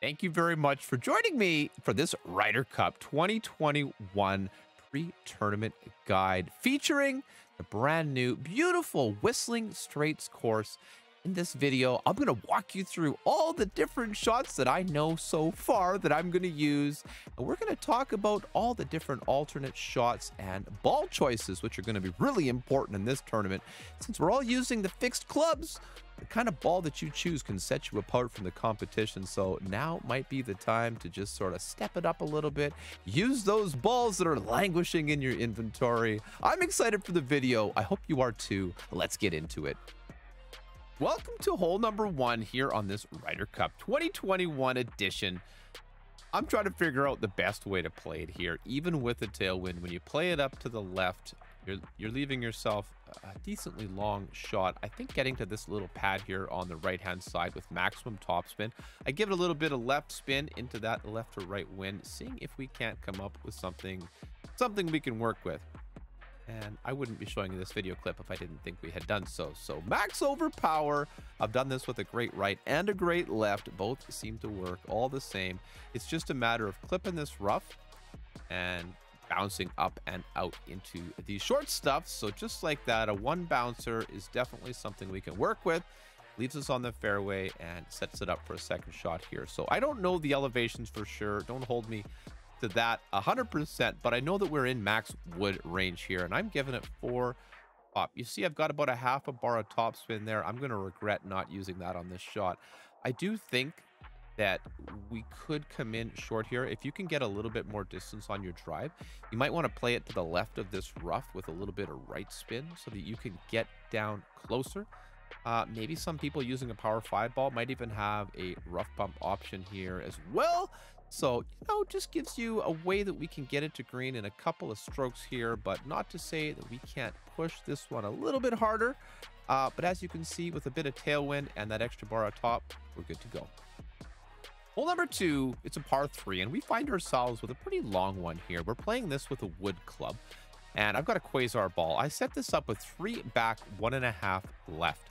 Thank you very much for joining me for this Ryder Cup 2021 pre-tournament guide featuring the brand new beautiful Whistling Straits course. In this video, I'm going to walk you through all the different shots that I know so far that I'm going to use. And we're going to talk about all the different alternate shots and ball choices, which are going to be really important in this tournament. Since we're all using the fixed clubs, the kind of ball that you choose can set you apart from the competition. So now might be the time to just sort of step it up a little bit. Use those balls that are languishing in your inventory. I'm excited for the video. I hope you are too. Let's get into it. Welcome to hole number one here on this Ryder Cup 2021 edition. I'm trying to figure out the best way to play it here, even with the tailwind. When you play it up to the left, you're, you're leaving yourself a decently long shot. I think getting to this little pad here on the right-hand side with maximum topspin. I give it a little bit of left spin into that left to right wind, seeing if we can't come up with something, something we can work with. And I wouldn't be showing you this video clip if I didn't think we had done so. So max over power. I've done this with a great right and a great left. Both seem to work all the same. It's just a matter of clipping this rough and bouncing up and out into the short stuff. So just like that, a one bouncer is definitely something we can work with. Leaves us on the fairway and sets it up for a second shot here. So I don't know the elevations for sure. Don't hold me to that 100%, but I know that we're in max wood range here, and I'm giving it four up. You see, I've got about a half a bar of topspin there. I'm going to regret not using that on this shot. I do think that we could come in short here. If you can get a little bit more distance on your drive, you might want to play it to the left of this rough with a little bit of right spin so that you can get down closer. Uh, maybe some people using a power five ball might even have a rough bump option here as well. So, you know, just gives you a way that we can get it to green in a couple of strokes here, but not to say that we can't push this one a little bit harder. Uh, but as you can see, with a bit of tailwind and that extra bar on top, we're good to go. Hole number two, it's a par three, and we find ourselves with a pretty long one here. We're playing this with a wood club, and I've got a quasar ball. I set this up with three back, one and a half left.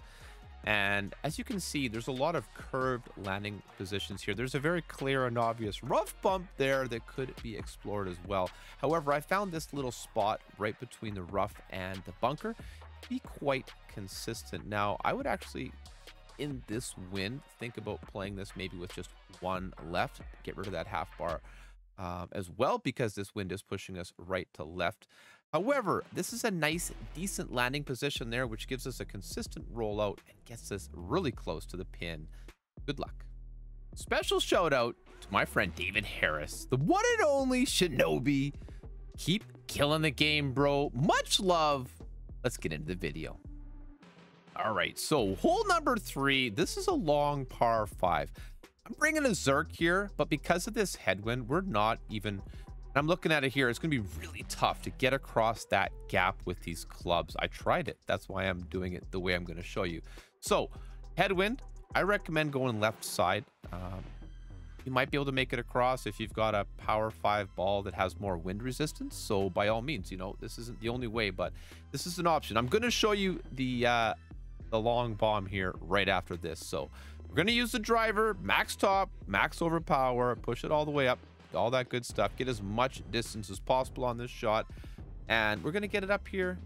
And as you can see, there's a lot of curved landing positions here. There's a very clear and obvious rough bump there that could be explored as well. However, I found this little spot right between the rough and the bunker be quite consistent. Now, I would actually in this wind, think about playing this maybe with just one left. Get rid of that half bar um, as well because this wind is pushing us right to left. However, this is a nice, decent landing position there, which gives us a consistent rollout and gets us really close to the pin. Good luck. Special shout out to my friend David Harris, the one and only Shinobi. Keep killing the game, bro. Much love. Let's get into the video. All right, so hole number three, this is a long par five. I'm bringing a Zerk here, but because of this headwind, we're not even, I'm looking at it here, it's gonna be really tough to get across that gap with these clubs. I tried it, that's why I'm doing it the way I'm gonna show you. So, headwind, I recommend going left side. Um, you might be able to make it across if you've got a power five ball that has more wind resistance. So by all means, you know, this isn't the only way, but this is an option. I'm going to show you the uh, the long bomb here right after this. So we're going to use the driver, max top, max overpower, push it all the way up, all that good stuff. Get as much distance as possible on this shot. And we're going to get it up here,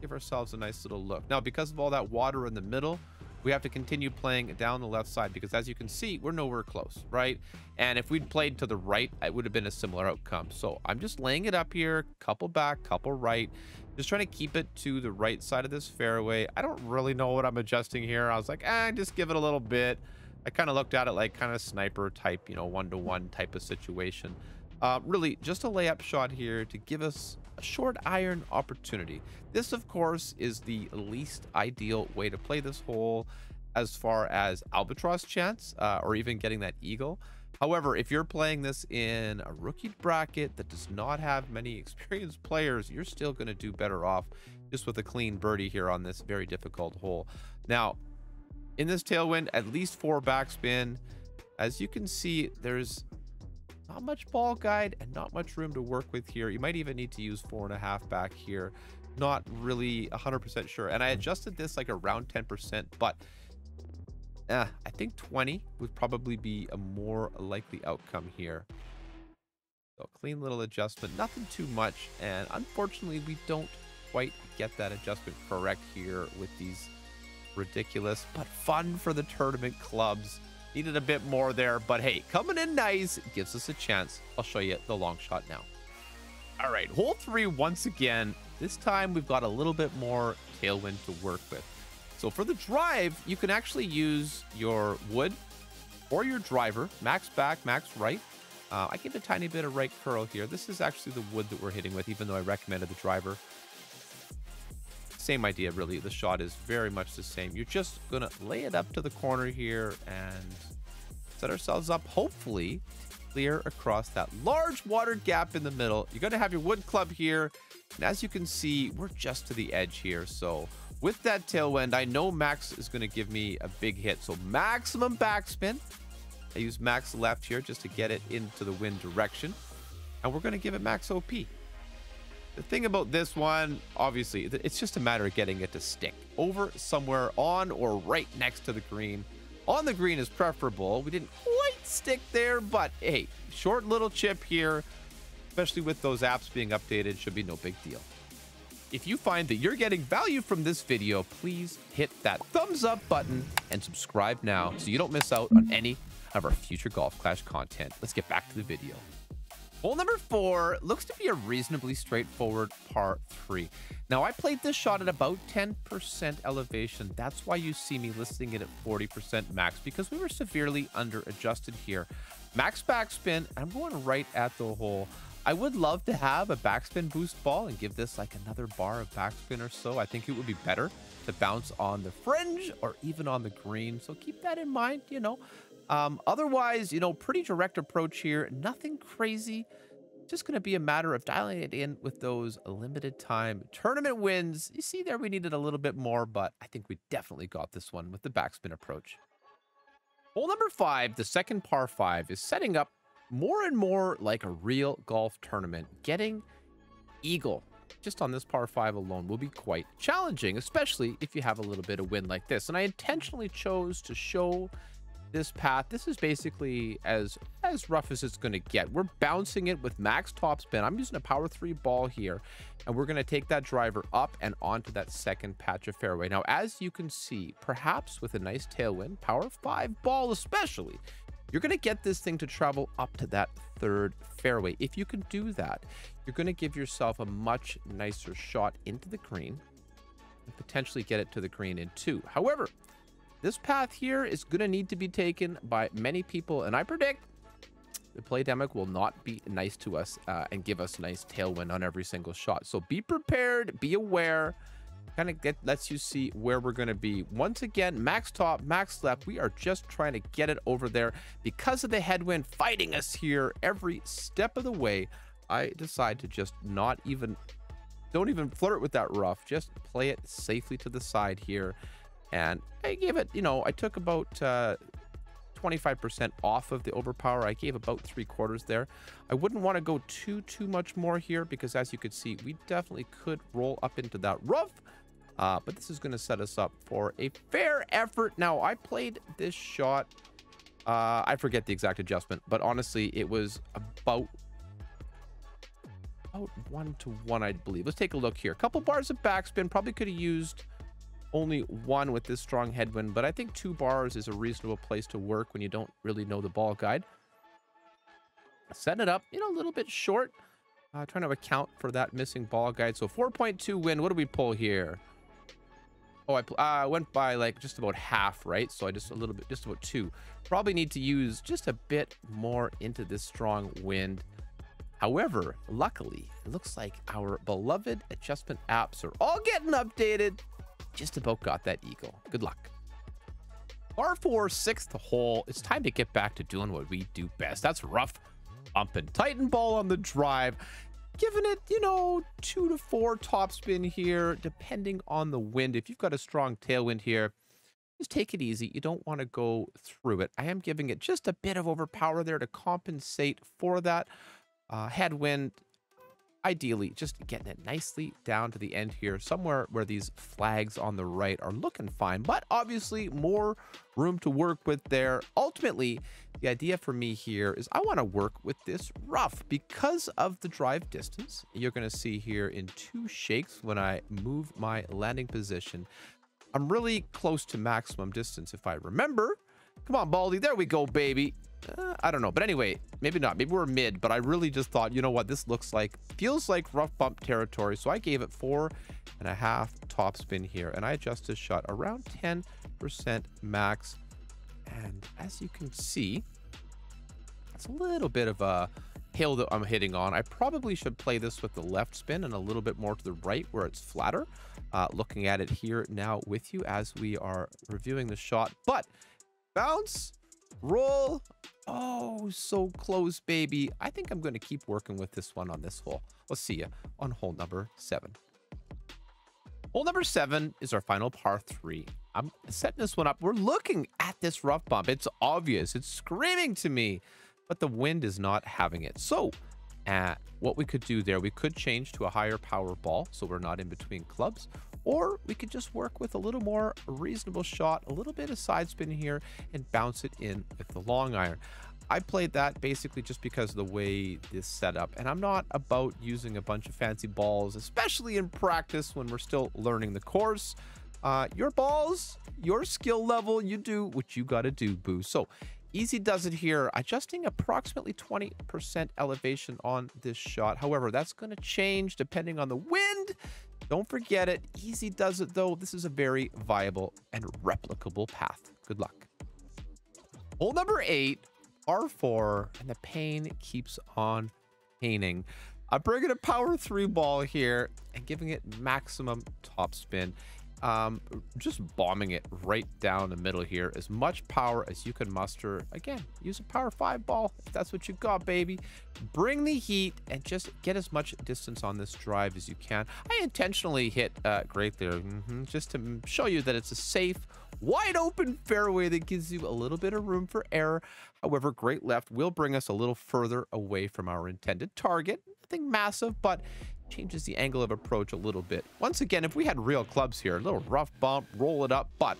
give ourselves a nice little look. Now, because of all that water in the middle, we have to continue playing down the left side because as you can see, we're nowhere close, right? And if we'd played to the right, it would have been a similar outcome. So I'm just laying it up here, couple back, couple right, just trying to keep it to the right side of this fairway. I don't really know what I'm adjusting here. I was like, eh, just give it a little bit. I kind of looked at it like kind of sniper type, you know, one-to-one -one type of situation. Uh, really, just a layup shot here to give us a short iron opportunity. This, of course, is the least ideal way to play this hole as far as albatross chance uh, or even getting that eagle. However, if you're playing this in a rookie bracket that does not have many experienced players, you're still going to do better off just with a clean birdie here on this very difficult hole. Now, in this tailwind, at least four backspin. As you can see, there's not much ball guide and not much room to work with here. You might even need to use four and a half back here. Not really 100% sure. And I adjusted this like around 10%, but Uh, I think 20 would probably be a more likely outcome here. So clean little adjustment, nothing too much. And unfortunately, we don't quite get that adjustment correct here with these ridiculous but fun for the tournament clubs. Needed a bit more there, but hey, coming in nice gives us a chance. I'll show you the long shot now. All right, hole three once again. This time we've got a little bit more tailwind to work with. So for the drive, you can actually use your wood or your driver, max back, max right. Uh, I give a tiny bit of right curl here. This is actually the wood that we're hitting with, even though I recommended the driver. Same idea, really. The shot is very much the same. You're just going to lay it up to the corner here and set ourselves up, hopefully, clear across that large water gap in the middle. You're going to have your wood club here. And as you can see, we're just to the edge here. So with that tailwind, I know Max is going to give me a big hit. So maximum backspin. I use max left here just to get it into the wind direction. And we're going to give it max OP. The thing about this one, obviously, it's just a matter of getting it to stick over somewhere on or right next to the green. On the green is preferable. We didn't quite stick there, but hey, short little chip here, especially with those apps being updated, should be no big deal. If you find that you're getting value from this video, please hit that thumbs up button and subscribe now so you don't miss out on any of our future Golf Clash content. Let's get back to the video. Hole number four looks to be a reasonably straightforward par three. Now, I played this shot at about 10% elevation. That's why you see me listing it at 40% max because we were severely under adjusted here. Max backspin, I'm going right at the hole. I would love to have a backspin boost ball and give this like another bar of backspin or so. I think it would be better to bounce on the fringe or even on the green. So keep that in mind, you know. Um, otherwise, you know, pretty direct approach here. Nothing crazy. Just going to be a matter of dialing it in with those limited time tournament wins. You see there, we needed a little bit more, but I think we definitely got this one with the backspin approach. Hole number five, the second par five, is setting up more and more like a real golf tournament. Getting eagle just on this par five alone will be quite challenging, especially if you have a little bit of wind like this. And I intentionally chose to show this path, this is basically as as rough as it's going to get. We're bouncing it with max topspin. I'm using a power three ball here, and we're going to take that driver up and onto that second patch of fairway. Now, as you can see, perhaps with a nice tailwind, power five ball especially, you're going to get this thing to travel up to that third fairway. If you can do that, you're going to give yourself a much nicer shot into the green and potentially get it to the green in two. However, this path here is going to need to be taken by many people, and I predict the Playdemic will not be nice to us uh, and give us nice tailwind on every single shot. So be prepared, be aware, kind of get lets you see where we're going to be. Once again, max top, max left. We are just trying to get it over there because of the headwind fighting us here every step of the way. I decide to just not even, don't even flirt with that rough. Just play it safely to the side here and I gave it, you know, I took about 25% uh, off of the overpower. I gave about three quarters there. I wouldn't want to go too, too much more here because as you could see, we definitely could roll up into that rough. Uh, but this is going to set us up for a fair effort. Now, I played this shot. Uh, I forget the exact adjustment, but honestly, it was about about one to one, I believe. Let's take a look here. A couple bars of backspin. Probably could have used only one with this strong headwind, but I think two bars is a reasonable place to work when you don't really know the ball guide. Set it up, you know, a little bit short. Uh, trying to account for that missing ball guide. So 4.2 win. What do we pull here? Oh, I uh, went by like just about half, right? So I just a little bit, just about two. Probably need to use just a bit more into this strong wind. However, luckily, it looks like our beloved adjustment apps are all getting updated just about got that eagle. Good luck. R4, sixth hole. It's time to get back to doing what we do best. That's rough, bumping Titan ball on the drive. Giving it, you know, two to four topspin here, depending on the wind. If you've got a strong tailwind here, just take it easy. You don't want to go through it. I am giving it just a bit of overpower there to compensate for that uh, headwind. Ideally just getting it nicely down to the end here, somewhere where these flags on the right are looking fine, but obviously more room to work with there. Ultimately, the idea for me here is I want to work with this rough because of the drive distance. You're going to see here in two shakes when I move my landing position. I'm really close to maximum distance if I remember. Come on, Baldy. There we go, baby. Uh, I don't know. But anyway, maybe not. Maybe we're mid, but I really just thought, you know what, this looks like, feels like rough bump territory. So I gave it four and a half top spin here. And I adjusted shot around 10% max. And as you can see, it's a little bit of a hill that I'm hitting on. I probably should play this with the left spin and a little bit more to the right where it's flatter. Uh, looking at it here now with you as we are reviewing the shot. But bounce, roll, Oh, so close, baby. I think I'm going to keep working with this one on this hole. We'll see you on hole number seven. Hole number seven is our final par three. I'm setting this one up. We're looking at this rough bump. It's obvious. It's screaming to me, but the wind is not having it. So uh, what we could do there, we could change to a higher power ball so we're not in between clubs, or we could just work with a little more reasonable shot, a little bit of side spin here, and bounce it in with the long iron. I played that basically just because of the way this set up, and I'm not about using a bunch of fancy balls, especially in practice when we're still learning the course. Uh, your balls, your skill level, you do what you got to do, boo. So Easy does it here, adjusting approximately 20% elevation on this shot. However, that's going to change depending on the wind. Don't forget it. Easy does it, though. This is a very viable and replicable path. Good luck. Hole number eight, R4, and the pain keeps on paining. I'm bringing a power three ball here and giving it maximum top spin um, just bombing it right down the middle here. As much power as you can muster. Again, use a power five ball if that's what you got, baby. Bring the heat and just get as much distance on this drive as you can. I intentionally hit uh, great there mm -hmm, just to show you that it's a safe, wide open fairway that gives you a little bit of room for error. However, great left will bring us a little further away from our intended target. Nothing massive, but changes the angle of approach a little bit. Once again, if we had real clubs here, a little rough bump, roll it up, but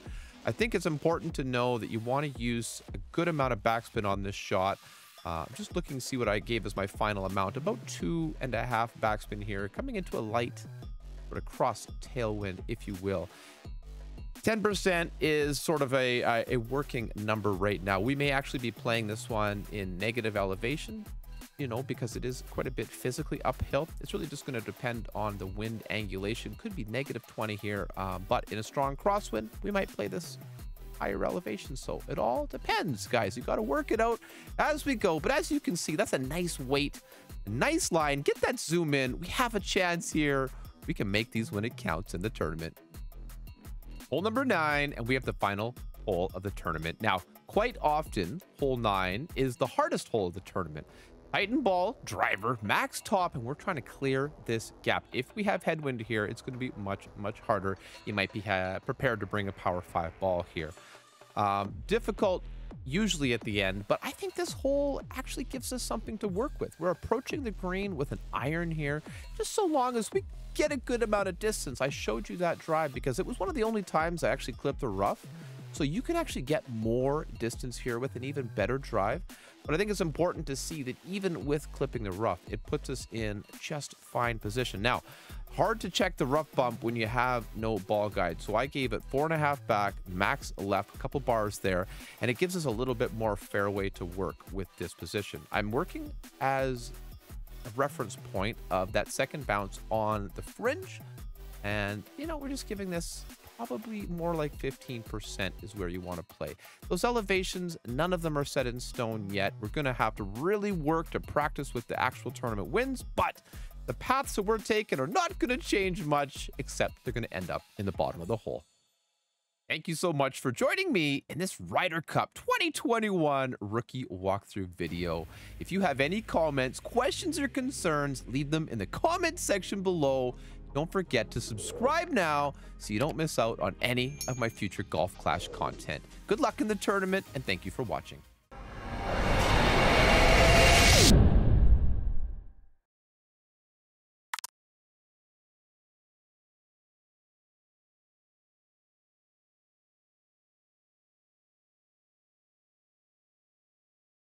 I think it's important to know that you want to use a good amount of backspin on this shot. Uh, just looking to see what I gave as my final amount. About two and a half backspin here, coming into a light, but a cross tailwind, if you will. 10% is sort of a, a working number right now. We may actually be playing this one in negative elevation, you know, because it is quite a bit physically uphill. It's really just going to depend on the wind angulation. Could be negative 20 here, um, but in a strong crosswind, we might play this higher elevation. So it all depends, guys. You got to work it out as we go. But as you can see, that's a nice weight, nice line. Get that zoom in. We have a chance here. We can make these when it counts in the tournament. Hole number nine, and we have the final hole of the tournament. Now, quite often, hole nine is the hardest hole of the tournament. Titan ball, driver, max top, and we're trying to clear this gap. If we have headwind here, it's going to be much, much harder. You might be prepared to bring a power five ball here. Um, difficult usually at the end, but I think this hole actually gives us something to work with. We're approaching the green with an iron here, just so long as we get a good amount of distance. I showed you that drive because it was one of the only times I actually clipped the rough. So you can actually get more distance here with an even better drive. But I think it's important to see that even with clipping the rough, it puts us in just fine position. Now, hard to check the rough bump when you have no ball guide. So I gave it four and a half back, max left, a couple bars there, and it gives us a little bit more fairway to work with this position. I'm working as a reference point of that second bounce on the fringe. And, you know, we're just giving this probably more like 15% is where you want to play. Those elevations, none of them are set in stone yet. We're going to have to really work to practice with the actual tournament wins, but the paths that we're taking are not going to change much, except they're going to end up in the bottom of the hole. Thank you so much for joining me in this Ryder Cup 2021 rookie walkthrough video. If you have any comments, questions, or concerns, leave them in the comment section below. Don't forget to subscribe now so you don't miss out on any of my future Golf Clash content. Good luck in the tournament, and thank you for watching.